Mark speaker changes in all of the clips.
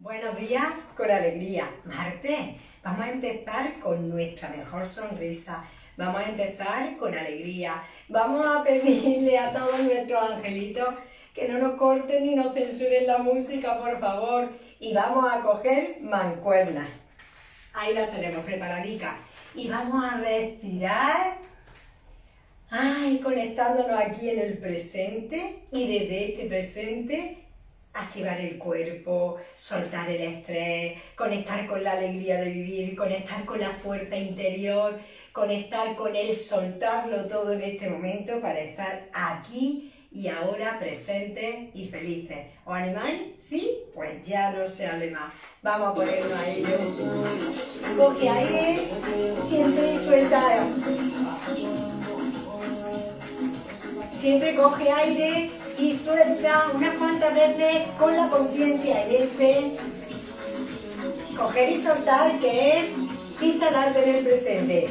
Speaker 1: Buenos días con alegría. Marte, vamos a empezar con nuestra mejor sonrisa. Vamos a empezar con alegría. Vamos a pedirle a todos nuestros angelitos que no nos corten ni nos censuren la música, por favor. Y vamos a coger mancuernas. Ahí las tenemos preparaditas. Y vamos a respirar. Ay, conectándonos aquí en el presente y desde este presente activar el cuerpo, soltar el estrés, conectar con la alegría de vivir, conectar con la fuerza interior, conectar con el soltarlo todo en este momento para estar aquí y ahora presentes y felices. ¿Os animáis? ¿Sí? Pues ya no se hable más. Vamos a ponerlo a ello. Coge aire, siempre suelta. Siempre coge aire y suelta unas cuantas veces con la conciencia en ese coger y soltar que es instalarte en el presente.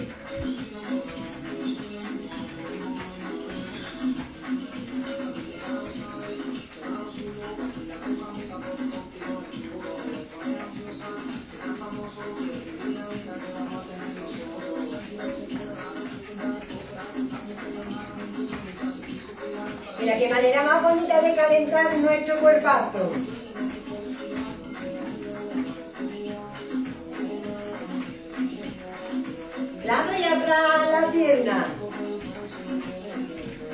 Speaker 1: Mira qué manera más bonita de calentar nuestro cuerpazo. Lado y atrás la pierna.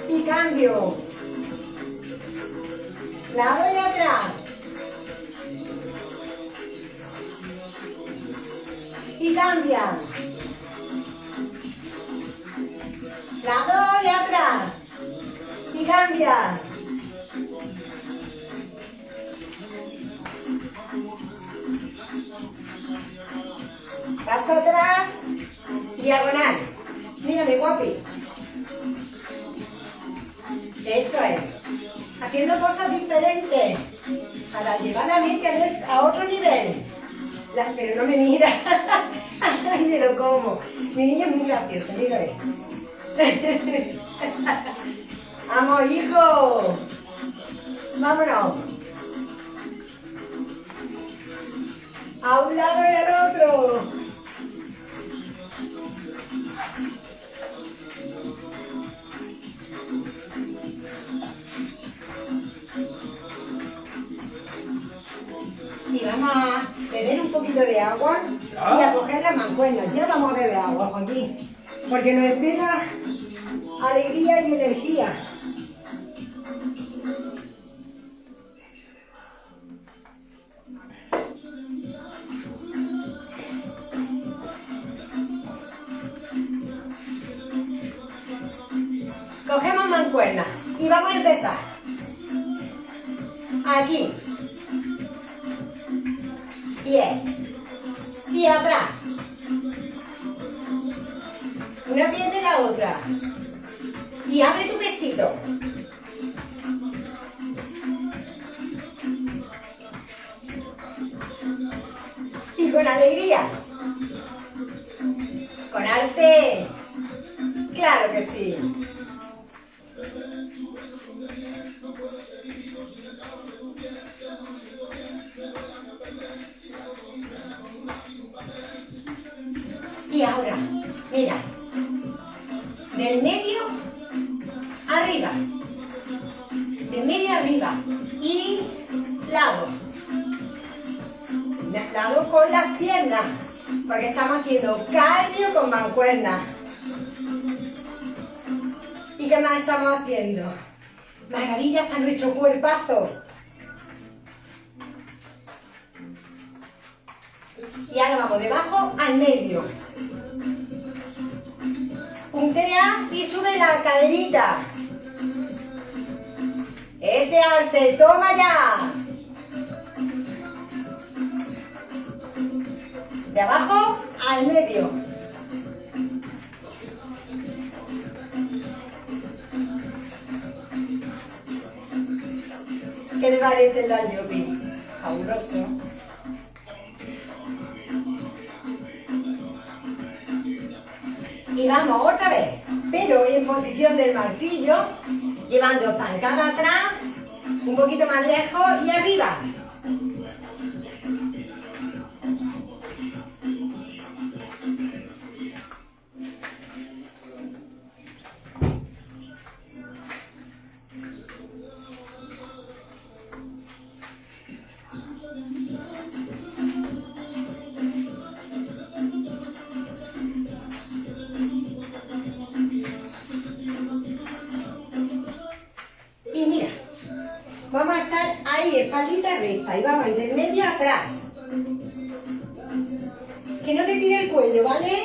Speaker 1: Y cambio. Lado y atrás. Y cambia. Lado cambia. Paso atrás, diagonal. Mírame, guapi. Eso es. Haciendo cosas diferentes para llevar la mente a otro nivel. pero no me mira. Ay, me lo como. Mi niño es muy gracioso, mírame. ¡Vamos, hijo! ¡Vámonos! A un lado y al otro. Y vamos a beber un poquito de agua y a coger las mancuernas. Ya vamos a beber agua, Joaquín. Porque nos espera alegría y energía. Vamos a empezar. Aquí. Y Y atrás. Una pierna y la otra. Y abre tu pechito. Y con alegría. Con arte. Claro que sí. ¿Y qué más estamos haciendo? Maravillas para nuestro cuerpazo. Y ahora vamos de abajo al medio. Puntea y sube la caderita. Ese arte, toma ya. De abajo al medio. ¿Qué le parece el añovi? Fabuloso. Y vamos otra vez, pero en posición del martillo, llevando zancada atrás, un poquito más lejos y arriba. Recta. Y vamos a ir del medio atrás. Que no te tire el cuello, ¿vale?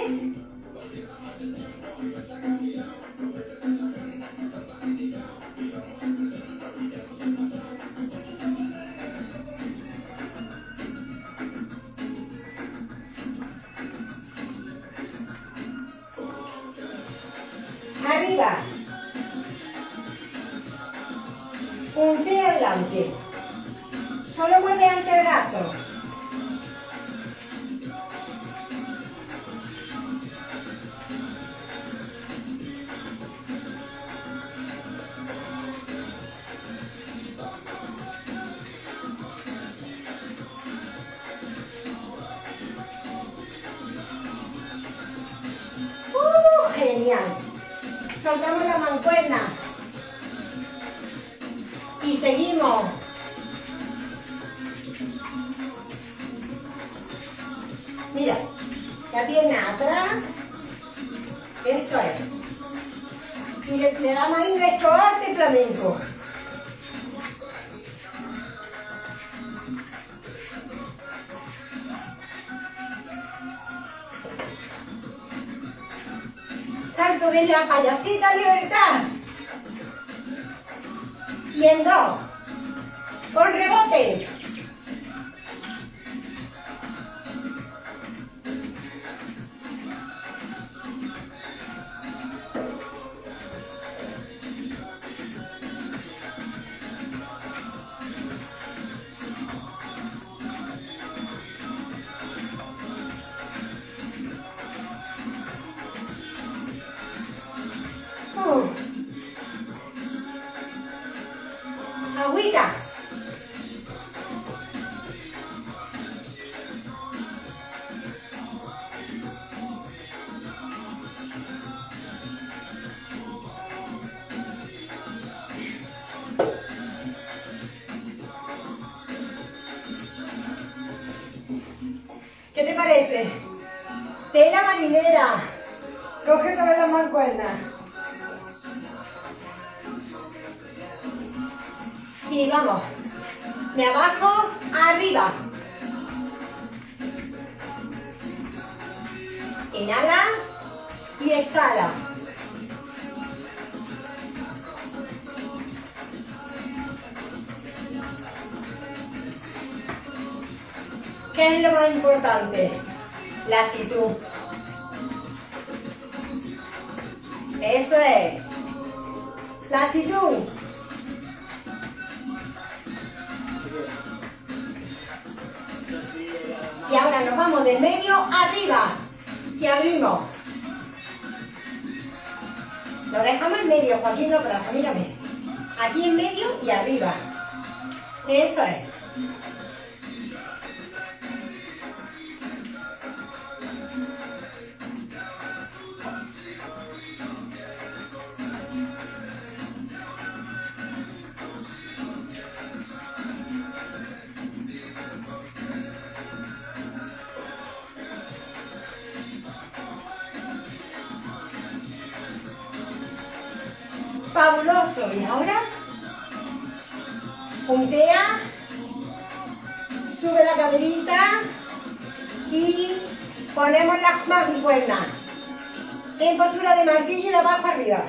Speaker 1: Y en dos. Con rebote. No Plaza, mírame. Aquí en medio y arriba. Eso es. Fabuloso. Y ahora, puntea, sube la caderita y ponemos las mancuernas en postura de martillo y de abajo arriba.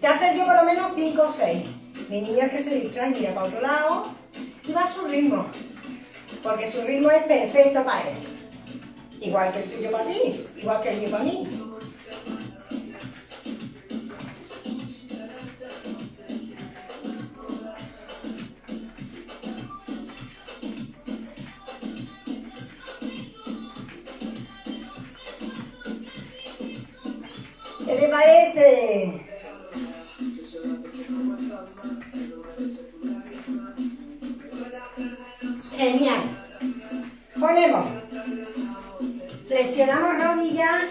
Speaker 1: Te has perdido por lo menos 5 o 6. Mi niña es que se distrae, mira para otro lado y va a su ritmo. Porque su ritmo es perfecto para él. Igual que el tuyo para ti, igual que el mío para mí. Genial. Ponemos, flexionamos rodillas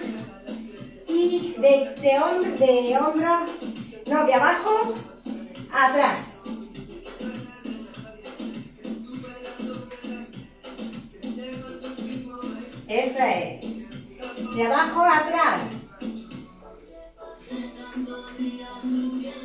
Speaker 1: y de, de, hom- de hombros, no, de abajo atrás. Eso es. De abajo a atrás.
Speaker 2: agua.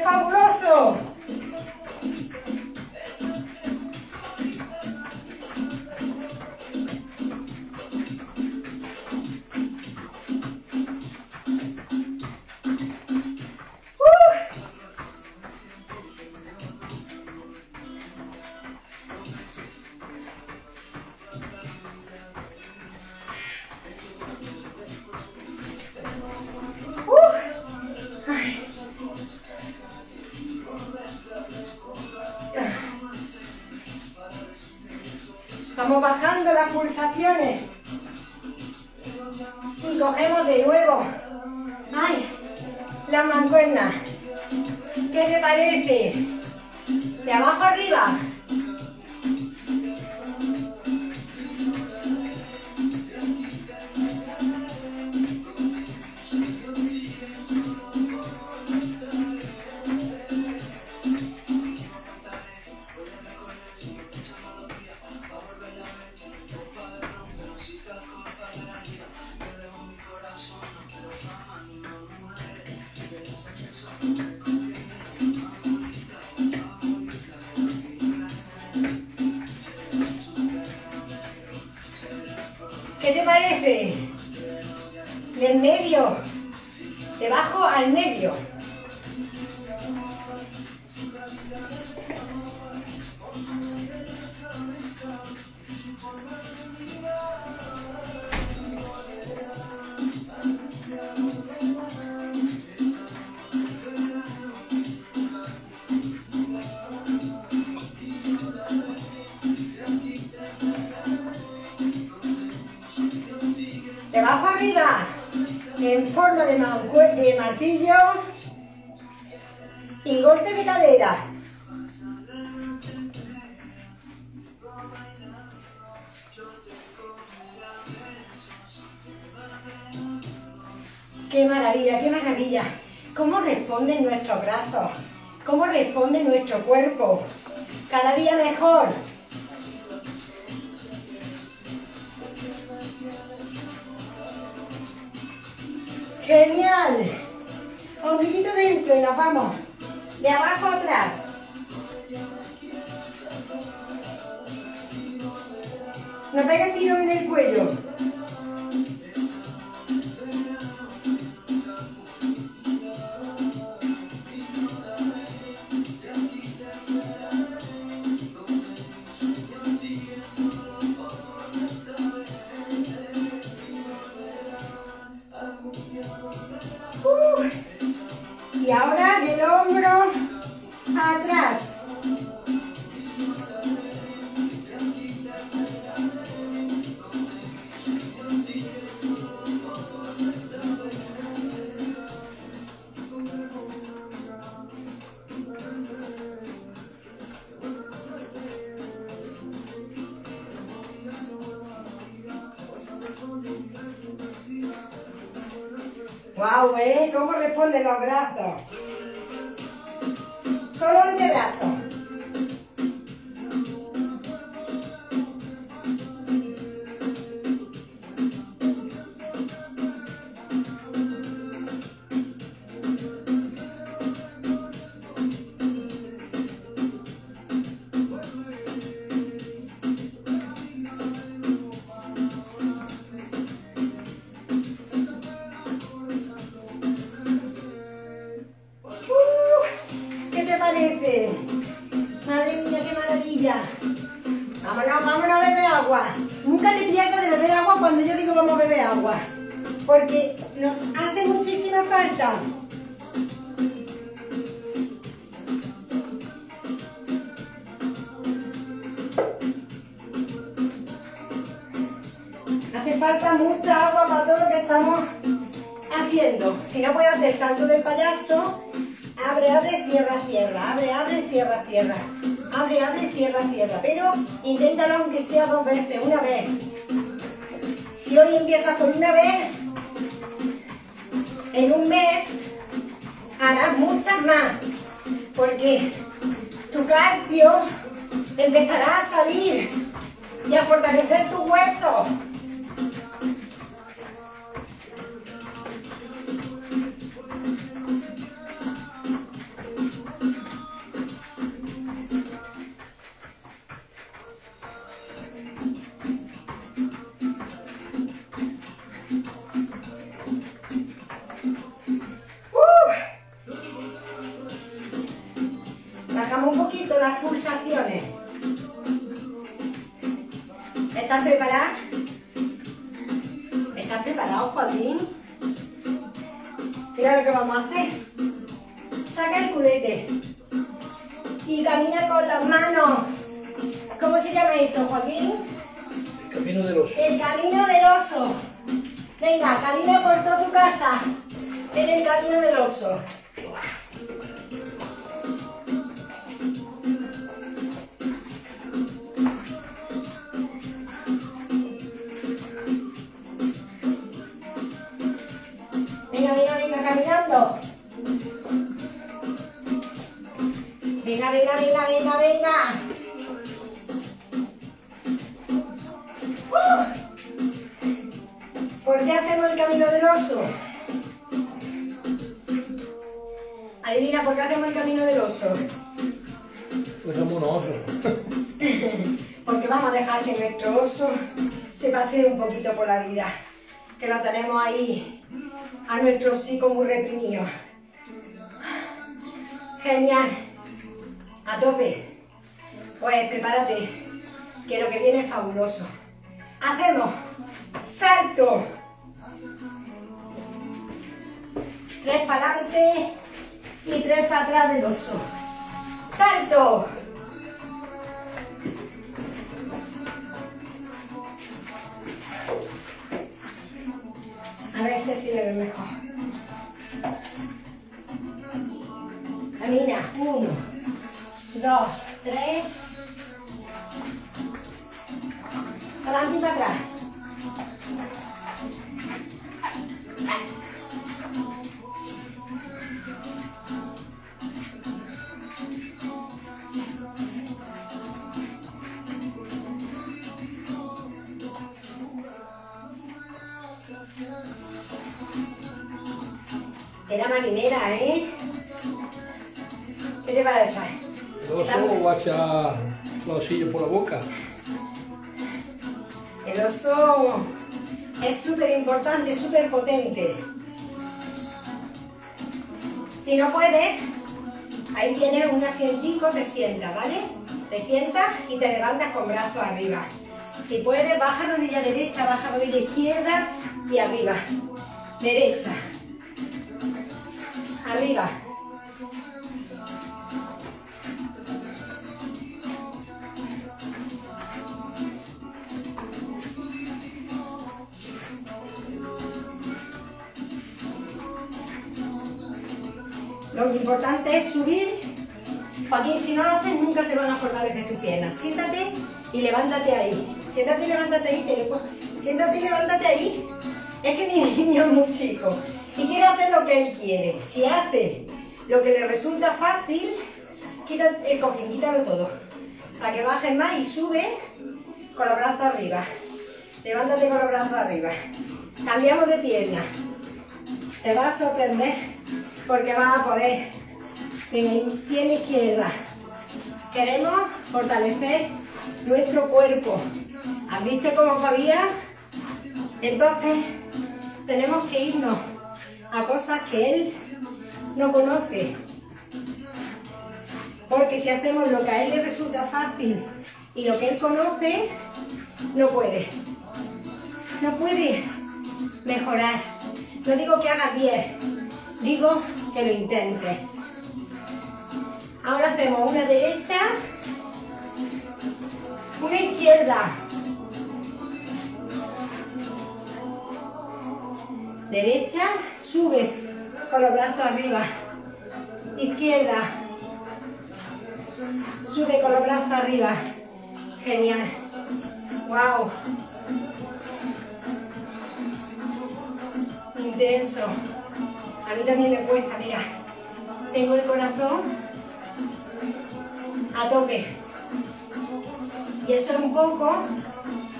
Speaker 2: fabuloso. en forma de, de martillo y golpe de cadera. ¡Qué maravilla, qué maravilla! ¿Cómo responden nuestros brazos? ¿Cómo responde nuestro cuerpo? Cada día mejor. Genial. Ombliguito dentro y nos vamos. De abajo atrás. Nos pega tiro en el cuello.
Speaker 1: con el abrazo. Solo el abrazo. Pulsaciones. ¿Estás preparada? ¿Estás preparado, Joaquín? Mira lo que vamos a hacer. Saca el culete. Y camina con las manos. ¿Cómo se llama esto, Joaquín?
Speaker 3: El camino del oso.
Speaker 1: El camino del oso. Venga, camina por toda tu casa. En el camino del oso. Le ve mejor. Camina. Uno, dos, tres. Adelante y para atrás. Era marinera, ¿eh? ¿Qué te parece?
Speaker 3: El oso va a echar los por la boca.
Speaker 1: El oso es súper importante, súper potente. Si no puedes, ahí tienes un asientico, te sientas, ¿vale? Te sientas y te levantas con brazos arriba. Si puedes, baja rodilla derecha, baja rodilla izquierda y arriba. Derecha. Arriba. Lo importante es subir. Joaquín, si no lo haces, nunca se van a fortalecer tus piernas. Siéntate y levántate ahí. Siéntate y levántate ahí. Te Siéntate y levántate ahí. Es que mi niño es muy chico hacer lo que él quiere. Si hace lo que le resulta fácil, quita el cojín, quítalo todo. Para que bajes más y sube con los brazos arriba. Levántate con los brazos arriba. Cambiamos de pierna. Te vas a sorprender porque vas a poder. Venga, pierna izquierda. Queremos fortalecer nuestro cuerpo. ¿Has visto cómo podía? Entonces, tenemos que irnos a cosas que él no conoce. Porque si hacemos lo que a él le resulta fácil y lo que él conoce, no puede. No puede mejorar. No digo que haga 10, digo que lo intente. Ahora hacemos una derecha, una izquierda. Derecha, sube con los brazos arriba. Izquierda, sube con los brazos arriba. Genial. Wow. Intenso. A mí también me cuesta, mira. Tengo el corazón a tope. Y eso es un poco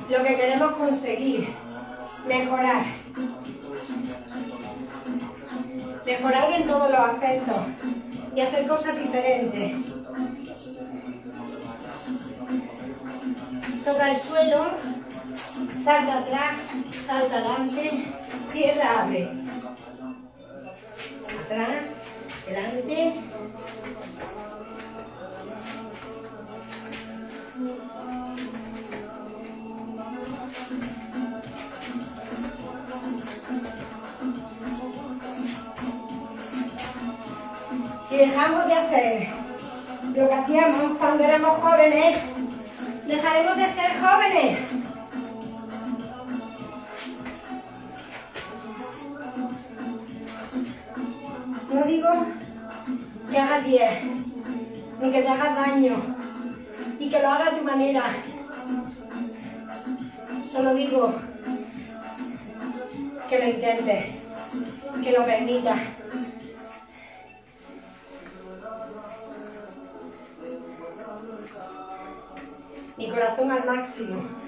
Speaker 1: lo que queremos conseguir. Mejorar. Mejorar en todos los aspectos. Y hacer cosas diferentes. Toca el suelo. Salta atrás. Salta adelante. Cierra, abre. Atrás. Delante. Dejamos de hacer lo que hacíamos cuando éramos jóvenes, dejaremos de ser jóvenes. No digo que hagas bien, ni que te hagas daño, y que lo hagas a tu manera. Solo digo que lo intentes, que lo permitas. Corazón al máximo.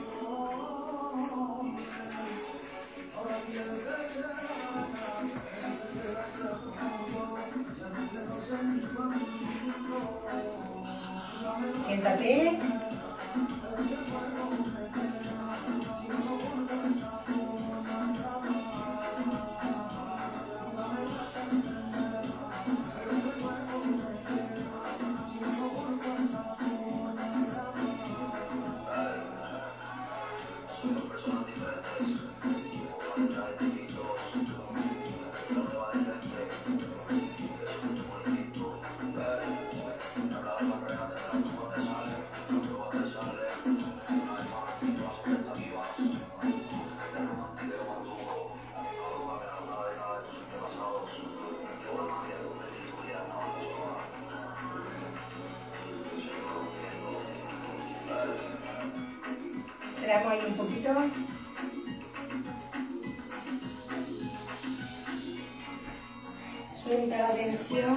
Speaker 1: Suelta la tensión.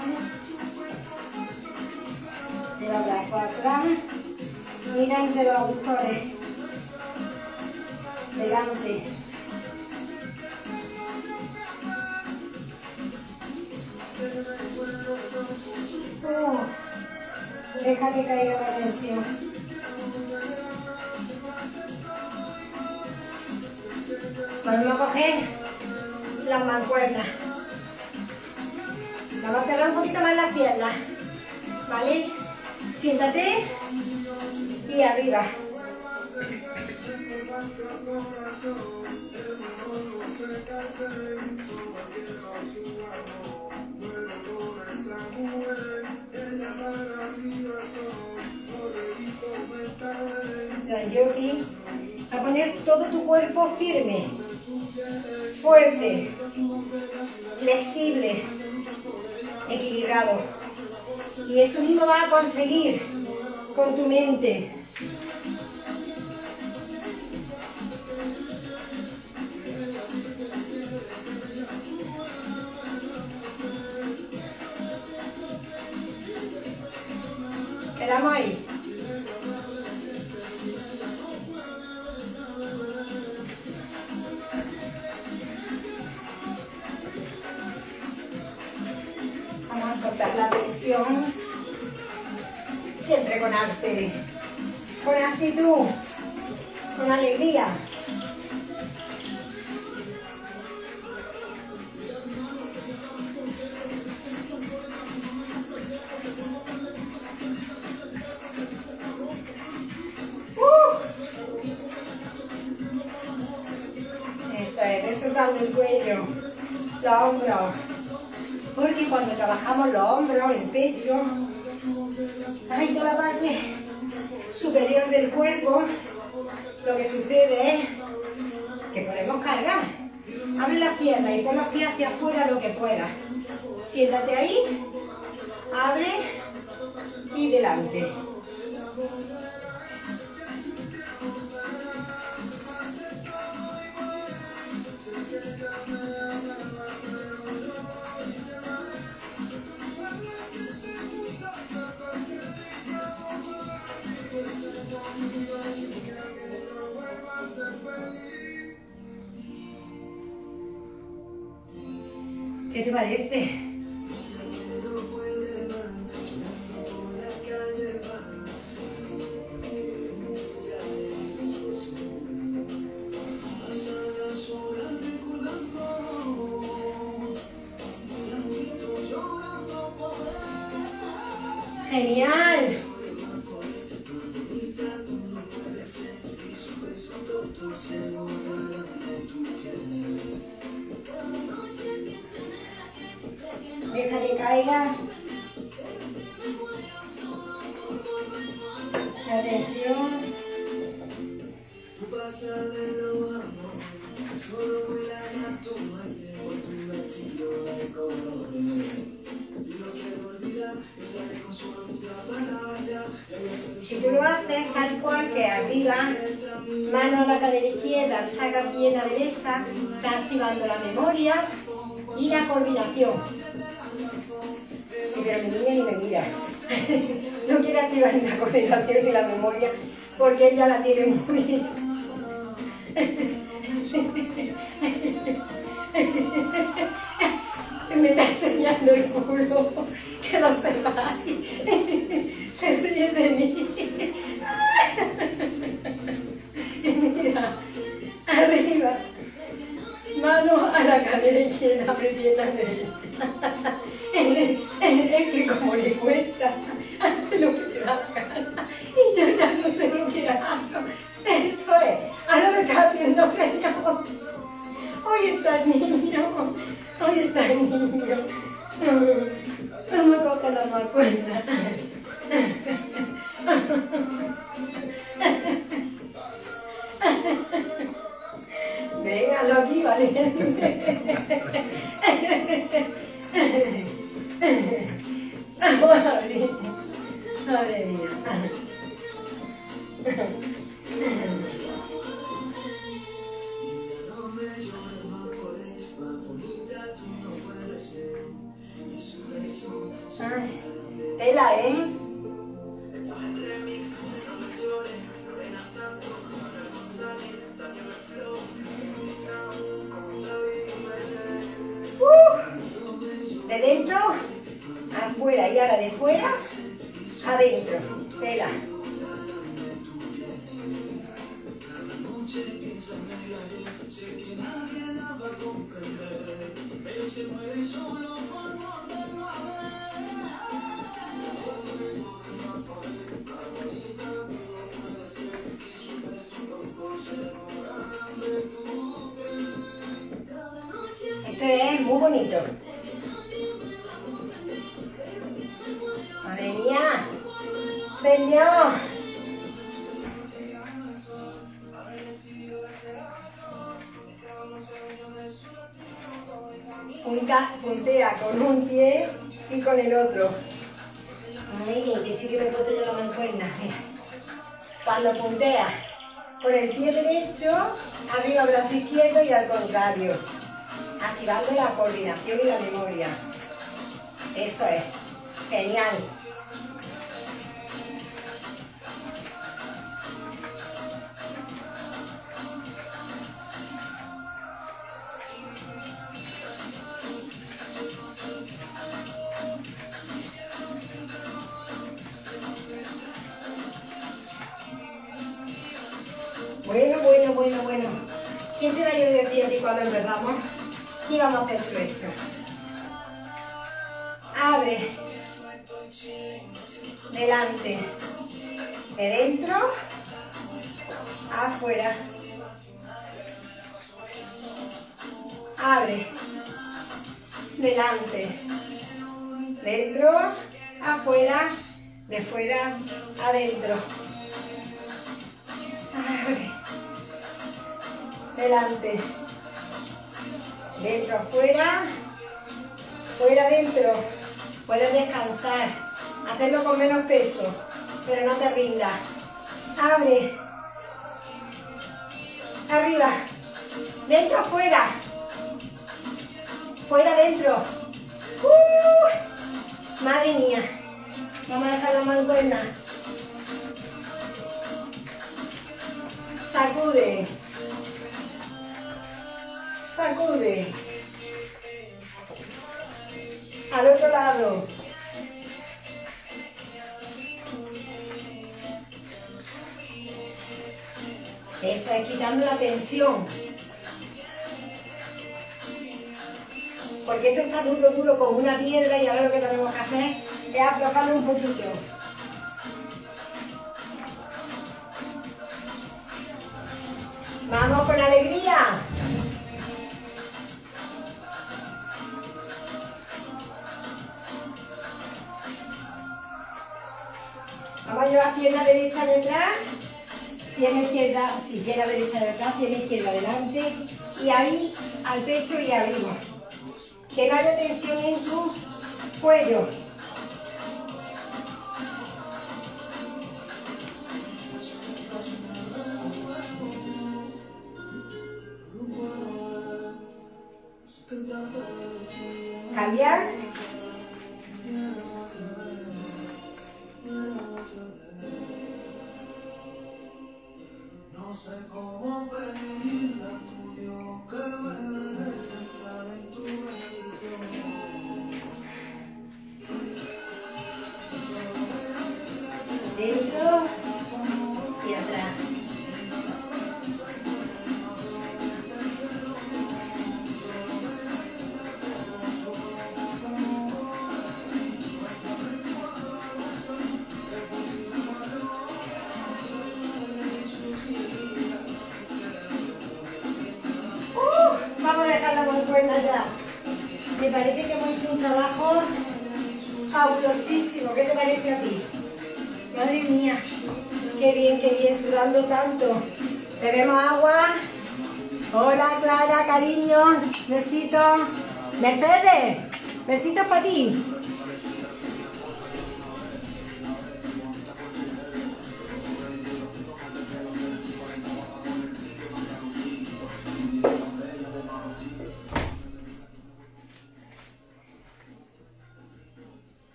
Speaker 1: De los brazos atrás. Mira entre los aductores. Delante. Oh, deja que caiga la tensión. Vamos a coger las mancuernas. Vamos a cerrar un poquito más las piernas. ¿Vale? Siéntate y arriba. A poner todo tu cuerpo firme, fuerte, flexible, equilibrado. Y eso mismo vas a conseguir con tu mente. Quedamos ahí. Siempre con arte, con actitud, con alegría. Uh. Eso es, ve soltando el cuello, los hombros. Cuando trabajamos los hombros, el pecho, ahí toda la parte superior del cuerpo, lo que sucede es que podemos cargar. Abre las piernas y pon los pies hacia afuera lo que puedas. Siéntate ahí, abre y delante. Te parece? Si tú lo haces tal cual que arriba, mano a la cadera izquierda, saca pierna derecha, está activando la memoria y la coordinación. Sí, pero mi niña ni me mira. No quiere activar ni la coordinación ni la memoria porque ella la tiene muy bien. Me está enseñando el culo, que lo sepáis. Se ríe de mí. Y mira, arriba, mano a la cadera izquierda, abre pierna derecha. Es que como le cuesta, Hoy está el de fuera, adentro. De dentro. Afuera. abre, delante, dentro, afuera, de fuera, adentro. Abre, delante, dentro, afuera, fuera, adentro. Puedes descansar, hacerlo con menos peso, pero no te rindas. Abre, arriba, dentro, afuera, fuera, adentro. Uh, madre mía, vamos a dejar la mancuerna. Sacude, sacude. Al otro lado. Eso es quitando la tensión. Porque esto está duro, duro como una piedra y ahora lo que tenemos que hacer es aflojarlo un poquito. Vamos con alegría. Vamos a llevar pierna derecha detrás, pierna izquierda, sí, pierna derecha detrás, pierna izquierda adelante y ahí al pecho y arriba. Que no haya tensión en tu cuello. Cambiar.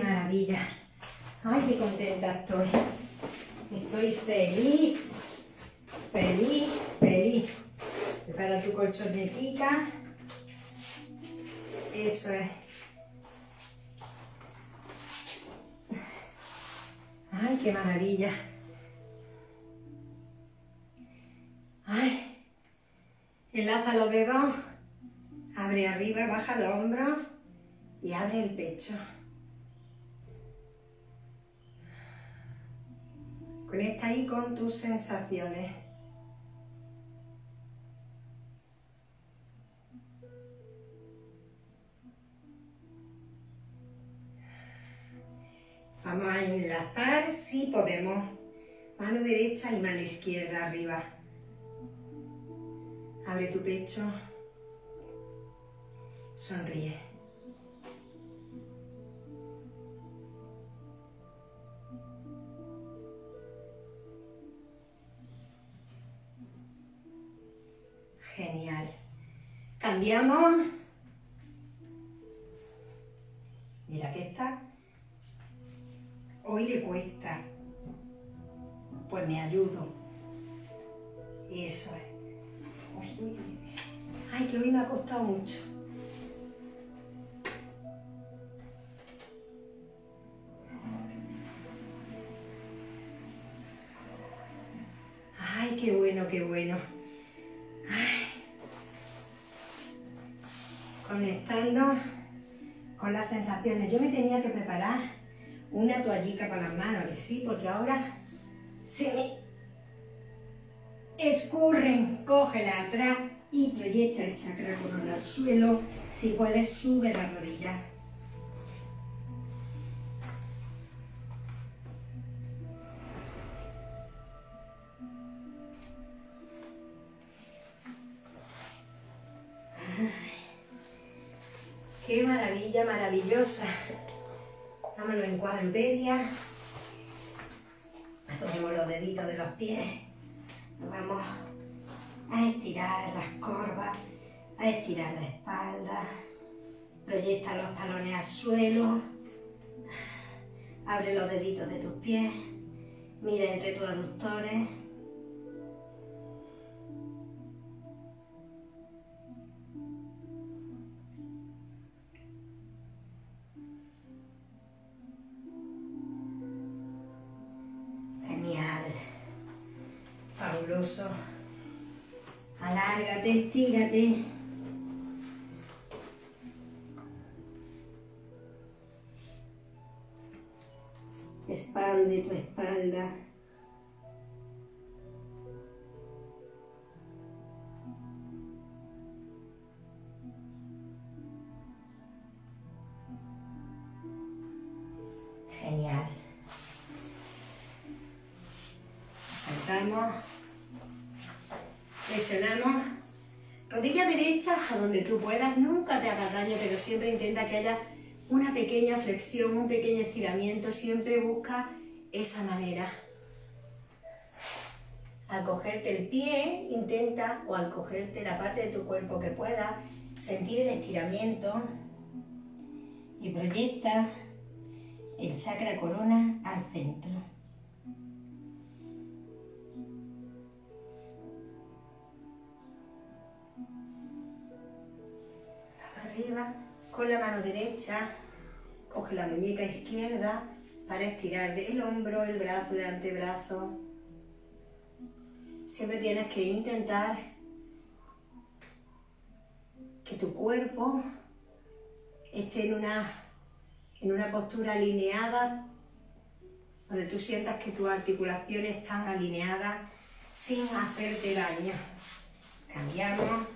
Speaker 1: Maravilla. Ay, qué contenta estoy. Estoy feliz. Feliz, feliz. Prepara tu colchonetica. Eso es. Ay, qué maravilla. Ay, enlaza los dedos, abre arriba, baja los hombros y abre el pecho. Conecta ahí con tus sensaciones. Vamos a enlazar, si podemos, mano derecha y mano izquierda arriba. Abre tu pecho. Sonríe. Genial. Cambiamos. Mira que está. Hoy le cuesta. Pues me ayudo. Eso es. Ay, que hoy me ha costado mucho. Ay, qué bueno, qué bueno. Conectando con las sensaciones. Yo me tenía que preparar una toallita para las manos, sí, porque ahora se me escurren. Cógela atrás y proyecta el chakra corona al suelo. Si puedes, sube la rodilla. Maravillosa. Vámonos en cuadrupedia. Ponemos los deditos de los pies. Nos vamos a estirar las corvas, a estirar la espalda. Proyecta los talones al suelo. Abre los deditos de tus pies. Mira entre tus aductores. Alárgate, estírate. Expande tu espalda. Siempre intenta que haya una pequeña flexión, un pequeño estiramiento. Siempre busca esa manera. Al cogerte el pie, intenta, o al cogerte la parte de tu cuerpo que pueda, sentir el estiramiento y proyecta el chakra corona al centro. Arriba, con la mano derecha, coge la muñeca izquierda para estirar el hombro, el brazo, el antebrazo. Siempre tienes que intentar que tu cuerpo esté en una en una postura alineada, donde tú sientas que tus articulaciones están alineadas sin hacerte daño. Cambiamos.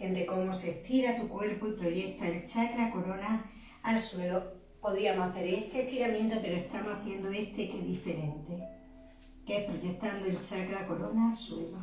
Speaker 1: Siente cómo se estira tu cuerpo y proyecta el chakra corona al suelo. Podríamos hacer este estiramiento, pero estamos haciendo este que es diferente, que es proyectando el chakra corona al suelo.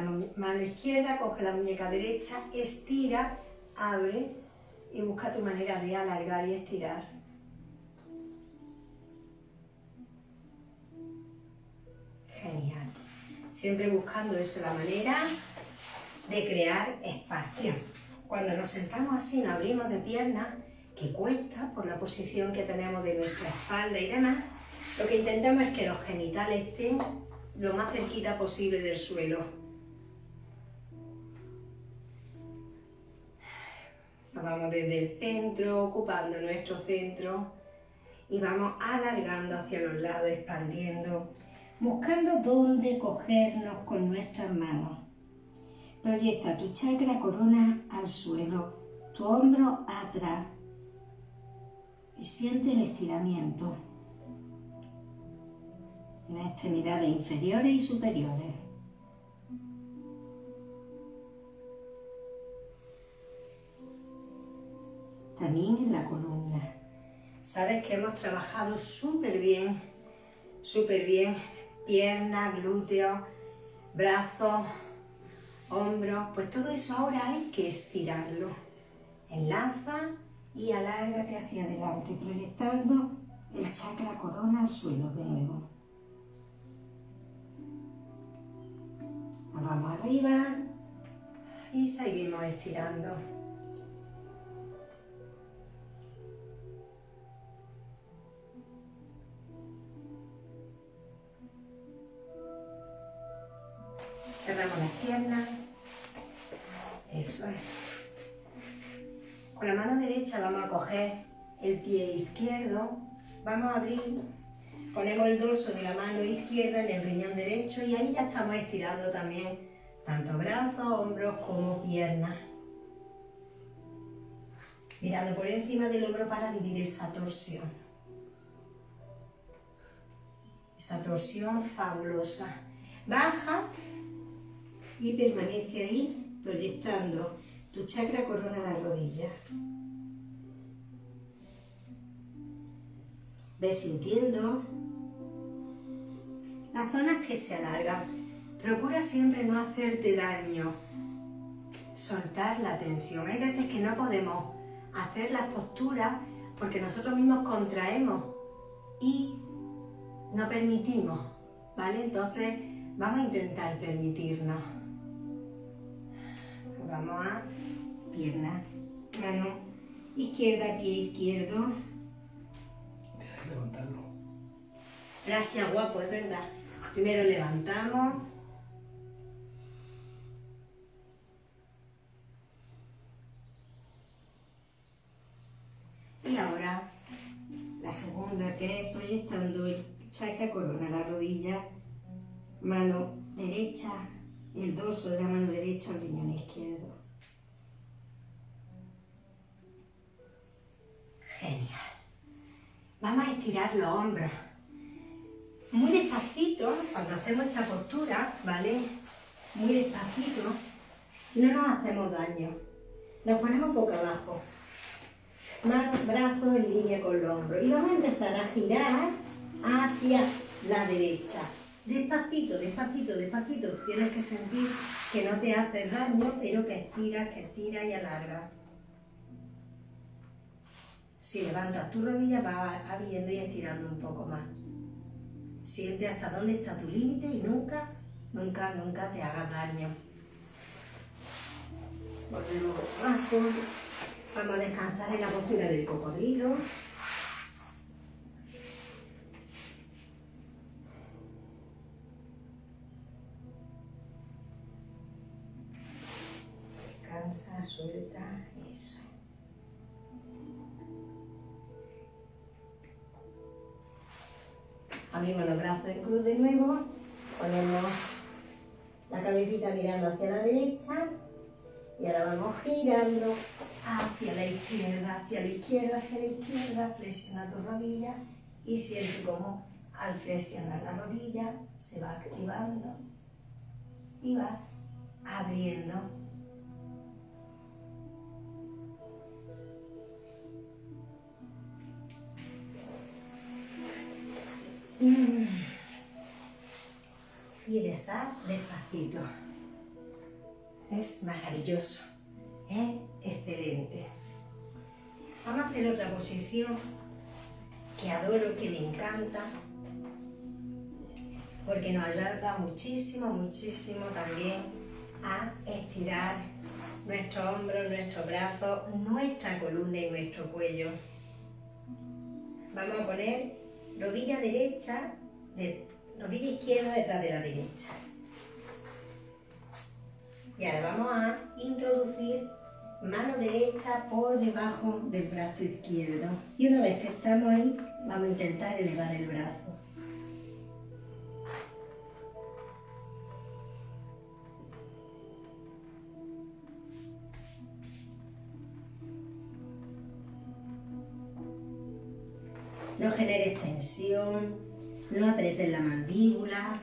Speaker 1: Mano izquierda coge la muñeca derecha, estira, abre y busca tu manera de alargar y estirar. Genial. Siempre buscando eso, la manera de crear espacio. Cuando nos sentamos así, nos abrimos de piernas, que cuesta por la posición que tenemos de nuestra espalda y demás, lo que intentamos es que los genitales estén lo más cerquita posible del suelo. Vamos desde el centro, ocupando nuestro centro y vamos alargando hacia los lados, expandiendo, buscando dónde cogernos con nuestras manos. Proyecta tu chakra corona al suelo, tu hombro atrás y siente el estiramiento en las extremidades inferiores y superiores. También en la columna. Sabes que hemos trabajado súper bien, súper bien, piernas, glúteos, brazos, hombros, pues todo eso ahora hay que estirarlo. Enlaza y alárgate hacia adelante, proyectando el chakra corona al suelo de nuevo. Vamos arriba y seguimos estirando. Cerramos las piernas. Eso es. Con la mano derecha vamos a coger el pie izquierdo. Vamos a abrir. Ponemos el dorso de la mano izquierda en el riñón derecho y ahí ya estamos estirando también tanto brazos, hombros como piernas. Mirando por encima del hombro para vivir esa torsión. Esa torsión fabulosa. Baja y permanece ahí proyectando tu chakra corona la rodilla. Ves sintiendo las zonas que se alargan. Procura siempre no hacerte daño. Soltar la tensión. Hay veces que no podemos hacer las posturas porque nosotros mismos contraemos y no permitimos, ¿vale? Entonces vamos a intentar permitirnos. Vamos a pierna, mano izquierda, pie izquierdo.
Speaker 3: Tienes que levantarlo.
Speaker 1: Gracias, guapo, es verdad. Primero levantamos. Y ahora la segunda que es proyectando el chakra corona, la rodilla, mano derecha, el dorso de la mano derecha al riñón izquierdo. Genial. Vamos a estirar los hombros. Muy despacito, cuando hacemos esta postura, ¿vale? Muy despacito, no nos hacemos daño. Nos ponemos boca abajo. Manos, brazos en línea con los hombros. Y vamos a empezar a girar hacia la derecha. Despacito, despacito, despacito. Tienes que sentir que no te haces daño, pero que estiras, que estiras y alargas. Si levantas tu rodilla, vas abriendo y estirando un poco más. Siente hasta dónde está tu límite y nunca, nunca, nunca te hagas daño. Volvemos abajo. Vamos a descansar en la postura del cocodrilo. Descansa, suelta, eso. Abrimos los brazos en cruz de nuevo, ponemos la cabecita mirando hacia la derecha y ahora vamos girando hacia la izquierda, hacia la izquierda, hacia la izquierda, flexiona tu rodilla y siente como al flexionar la rodilla se va activando y vas abriendo. Y besar despacito. Es maravilloso, es excelente. Vamos a hacer otra posición que adoro, que me encanta, porque nos ayuda muchísimo, muchísimo también a estirar nuestros hombros, nuestros brazos, nuestra columna y nuestro cuello. Vamos a poner rodilla derecha, de, rodilla izquierda detrás de la derecha. Y ahora vamos a introducir mano derecha por debajo del brazo izquierdo. Y una vez que estamos ahí, vamos a intentar elevar el brazo. No apretes la mandíbula,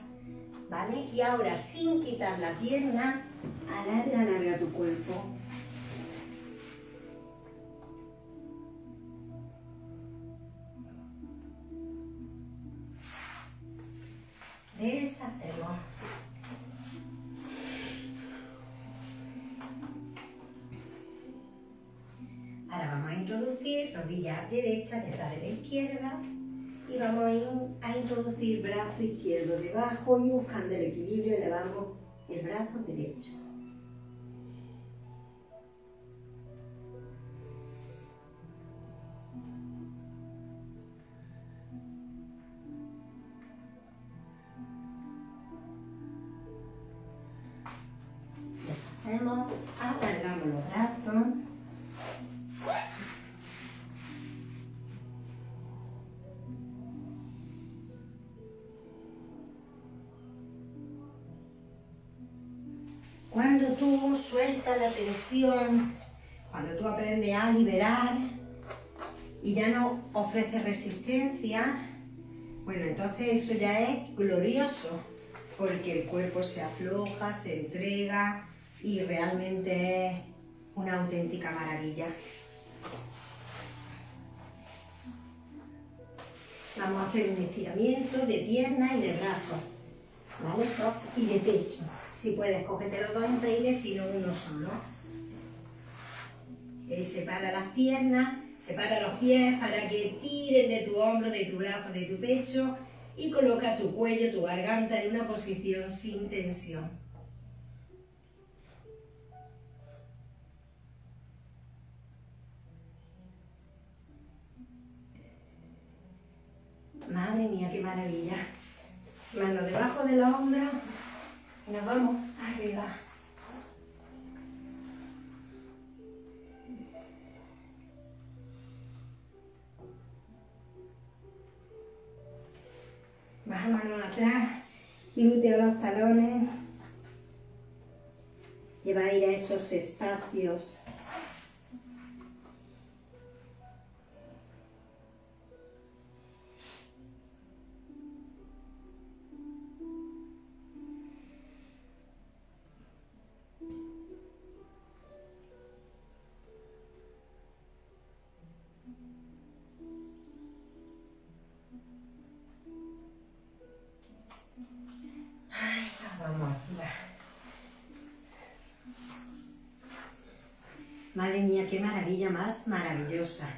Speaker 1: ¿vale? Y ahora, sin quitar la pierna, alarga, alarga tu cuerpo. Deshacerlo. Ahora vamos a introducir rodilla derecha detrás de la izquierda y vamos a, in- a introducir brazo izquierdo debajo y buscando el equilibrio elevamos el brazo derecho. Cuando tú aprendes a liberar y ya no ofreces resistencia, bueno, entonces eso ya es glorioso, porque el cuerpo se afloja, se entrega y realmente es una auténtica maravilla. Vamos a hacer un estiramiento de pierna y de brazos, ¿vale? Y de pecho. Si puedes, cógete los dos en peine, si no uno solo. Eh, separa las piernas, separa los pies para que tiren de tu hombro, de tu brazo, de tu pecho y coloca tu cuello, tu garganta en una posición sin tensión. Madre mía, qué maravilla. Mano debajo de los hombros y nos vamos arriba. Baja mano atrás, glúteo los talones. Lleva ir a esos espacios maravilla más maravillosa.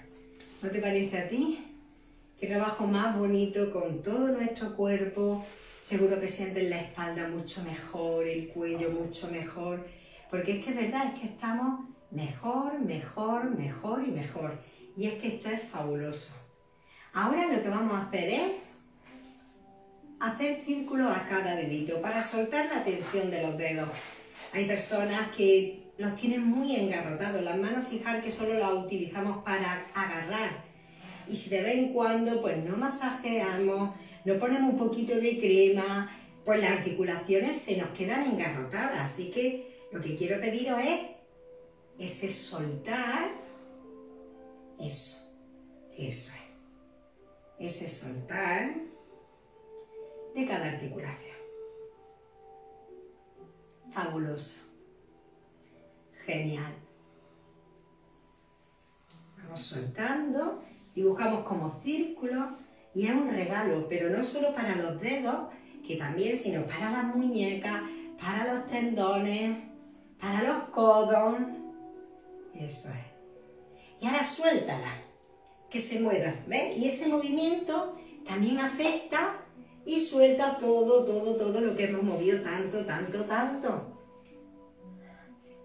Speaker 1: ¿No te parece a ti? Qué trabajo más bonito con todo nuestro cuerpo. Seguro que sientes la espalda mucho mejor, el cuello mucho mejor. Porque es que es verdad, es que estamos mejor, mejor, mejor y mejor. Y es que esto es fabuloso. Ahora lo que vamos a hacer es hacer círculos a cada dedito para soltar la tensión de los dedos. Hay personas que los tienen muy engarrotados. Las manos, fijar que solo las utilizamos para agarrar. Y si de vez en cuando, pues no masajeamos, no ponemos un poquito de crema, pues las articulaciones se nos quedan engarrotadas. Así que lo que quiero pediros es ese soltar, eso, eso es, ese soltar de cada articulación. Fabuloso. Genial. Vamos soltando, dibujamos como círculo y es un regalo, pero no solo para los dedos, que también, sino para las muñecas, para los tendones, para los codos. Eso es. Y ahora suéltala, que se mueva, ¿ves? Y ese movimiento también afecta y suelta todo, todo, todo lo que hemos movido tanto, tanto, tanto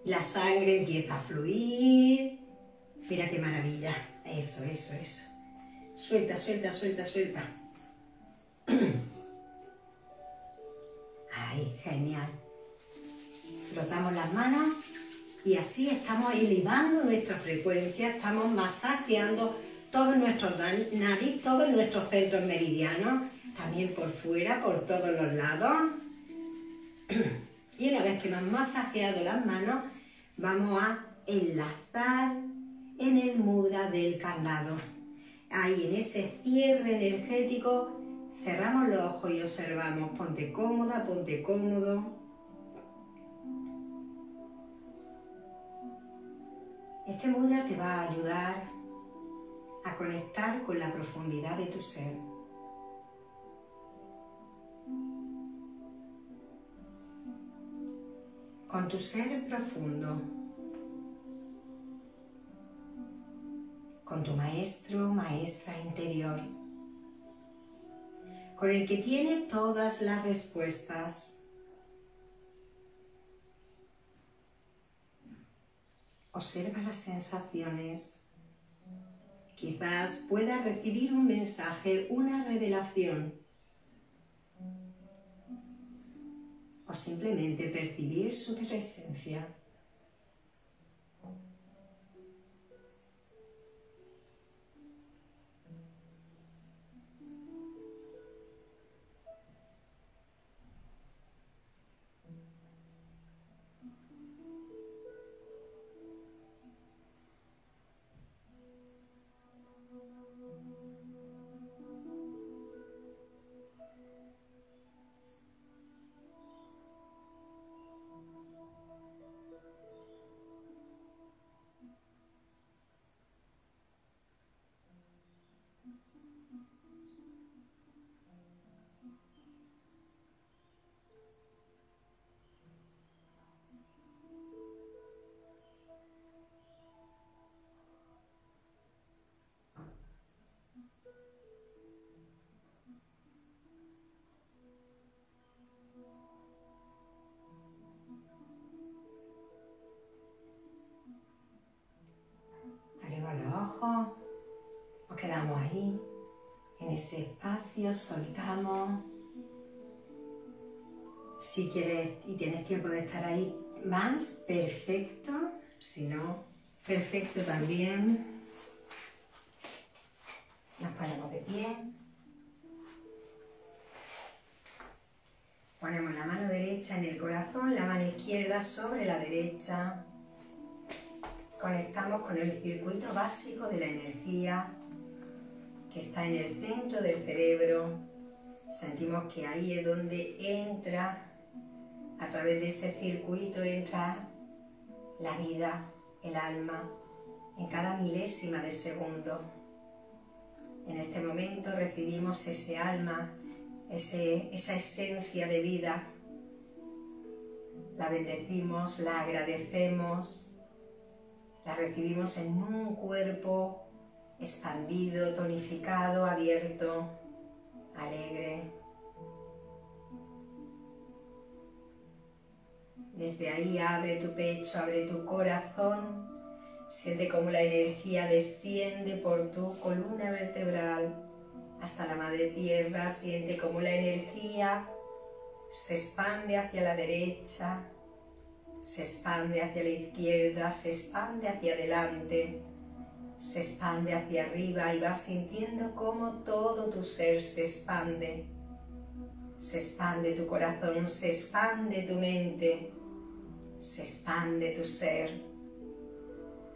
Speaker 1: la sangre empieza a fluir. Mira qué maravilla. Eso, eso, eso. Suelta, suelta, suelta, suelta. Ahí, genial. Frotamos las manos y así estamos elevando nuestra frecuencia, estamos masajeando todos nuestros nariz, todos nuestros centros meridianos, también por fuera, por todos los lados. Y una vez que hemos masajeado las manos, vamos a enlazar en el mudra del candado. Ahí en ese cierre energético cerramos los ojos y observamos. Ponte cómoda, ponte cómodo. Este mudra te va a ayudar a conectar con la profundidad de tu ser. Con tu ser profundo, con tu maestro, maestra interior, con el que tiene todas las respuestas. Observa las sensaciones. Quizás puedas recibir un mensaje, una revelación o simplemente percibir su presencia. Ese espacio, soltamos. Si quieres y tienes tiempo de estar ahí más, perfecto. Si no, perfecto también. Nos ponemos de pie. Ponemos la mano derecha en el corazón, la mano izquierda sobre la derecha. Conectamos con el circuito básico de la energía que está en el centro del cerebro. Sentimos que ahí es donde entra, a través de ese circuito entra la vida, el alma, en cada milésima de segundo. En este momento recibimos ese alma, esa esencia de vida. La bendecimos, la agradecemos, la recibimos en un cuerpo expandido, tonificado, abierto, alegre. Desde ahí abre tu pecho, abre tu corazón, siente cómo la energía desciende por tu columna vertebral hasta la madre tierra, siente cómo la energía se expande hacia la derecha, se expande hacia la izquierda, se expande hacia adelante se expande hacia arriba y vas sintiendo cómo todo tu ser se expande. Se expande tu corazón, se expande tu mente, se expande tu ser.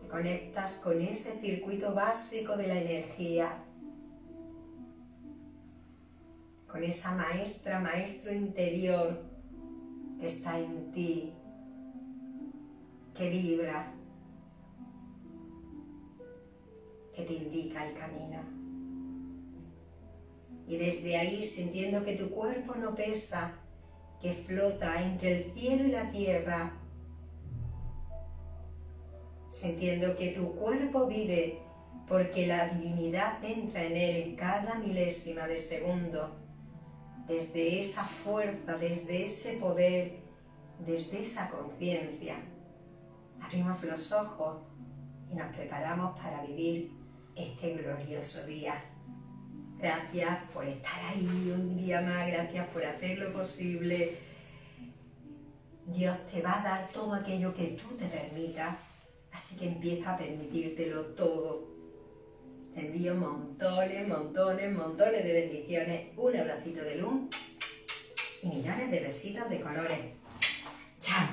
Speaker 1: Te conectas con ese circuito básico de la energía, con esa maestra, maestro interior que está en ti, que vibra, te indica el camino. Y desde ahí, sintiendo que tu cuerpo no pesa, que flota entre el cielo y la tierra, sintiendo que tu cuerpo vive porque la divinidad entra en él en cada milésima de segundo, desde esa fuerza, desde ese poder, desde esa conciencia. Abrimos los ojos y nos preparamos para vivir este glorioso día. Gracias por estar ahí un día más, gracias por hacer lo posible. Dios te va a dar todo aquello que tú te permitas, así que empieza a permitírtelo todo. Te envío montones, montones, montones de bendiciones, un abracito de luz y millones de besitos de colores. ¡Chao!